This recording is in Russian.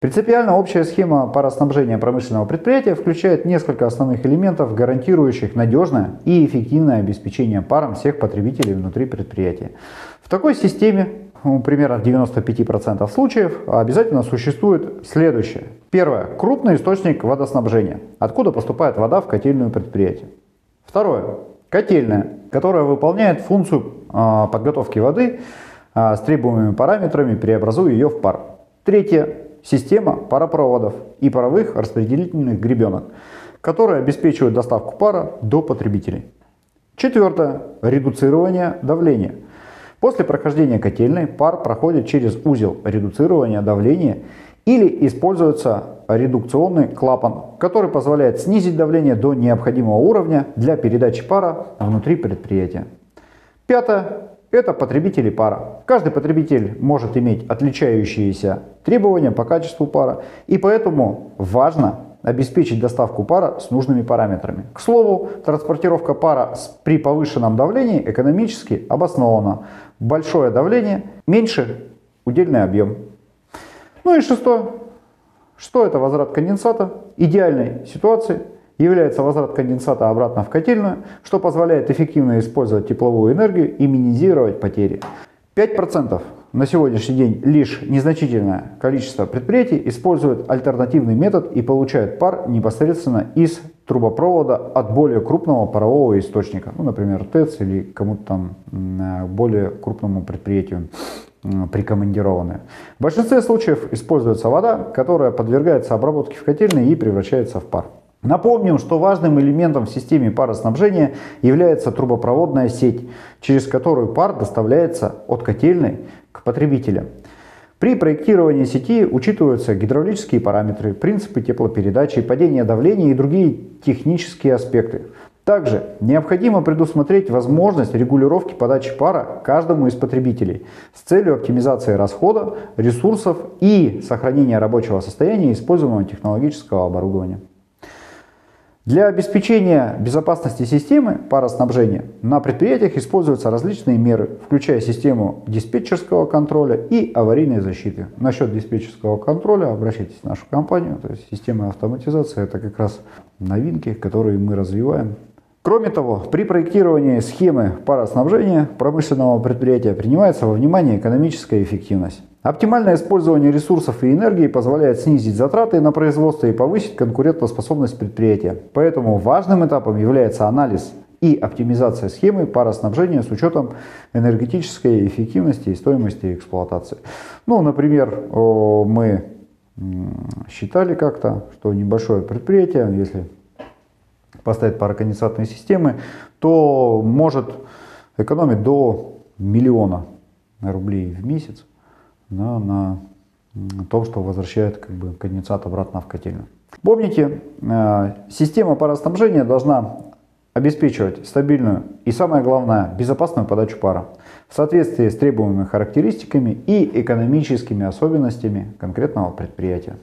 Принципиально общая схема пароснабжения промышленного предприятия включает несколько основных элементов, гарантирующих надежное и эффективное обеспечение паром всех потребителей внутри предприятия. В такой системе, ну, примерно в 95% случаев, обязательно существует следующее. Первое. Крупный источник водоснабжения, откуда поступает вода в котельную предприятия. Второе. Котельная, которая выполняет функцию э, подготовки воды э, с требуемыми параметрами, преобразуя ее в пар. Третье система паропроводов и паровых распределительных гребенок, которые обеспечивают доставку пара до потребителей. Четвертое. Редуцирование давления. После прохождения котельной пар проходит через узел редуцирования давления или используется редукционный клапан, который позволяет снизить давление до необходимого уровня для передачи пара внутри предприятия. Пятое это потребители пара. Каждый потребитель может иметь отличающиеся требования по качеству пара, и поэтому важно обеспечить доставку пара с нужными параметрами. К слову, транспортировка пара при повышенном давлении экономически обоснована. Большое давление, меньше удельный объем. Ну и шестое. Что это возврат конденсата? Идеальной ситуации – является возврат конденсата обратно в котельную, что позволяет эффективно использовать тепловую энергию и минимизировать потери. 5% на сегодняшний день лишь незначительное количество предприятий используют альтернативный метод и получают пар непосредственно из трубопровода от более крупного парового источника, ну, например, ТЭЦ или кому-то там э, более крупному предприятию прикомандированные. В большинстве случаев используется вода, которая подвергается обработке в котельной и превращается в пар. Напомним, что важным элементом в системе пароснабжения является трубопроводная сеть, через которую пар доставляется от котельной к потребителям. При проектировании сети учитываются гидравлические параметры, принципы теплопередачи, падение давления и другие технические аспекты. Также необходимо предусмотреть возможность регулировки подачи пара каждому из потребителей с целью оптимизации расхода, ресурсов и сохранения рабочего состояния используемого технологического оборудования. Для обеспечения безопасности системы пароснабжения на предприятиях используются различные меры, включая систему диспетчерского контроля и аварийной защиты. Насчет диспетчерского контроля обращайтесь в нашу компанию. То есть система автоматизации это как раз новинки, которые мы развиваем Кроме того, при проектировании схемы пароснабжения промышленного предприятия принимается во внимание экономическая эффективность. Оптимальное использование ресурсов и энергии позволяет снизить затраты на производство и повысить конкурентоспособность предприятия. Поэтому важным этапом является анализ и оптимизация схемы пароснабжения с учетом энергетической эффективности и стоимости эксплуатации. Ну, например, мы считали как-то, что небольшое предприятие, если поставить пароконденсатные системы, то может экономить до миллиона рублей в месяц на, на том, что возвращает как бы, конденсат обратно в котельную. Помните, э, система пароснабжения должна обеспечивать стабильную и, самое главное, безопасную подачу пара в соответствии с требуемыми характеристиками и экономическими особенностями конкретного предприятия.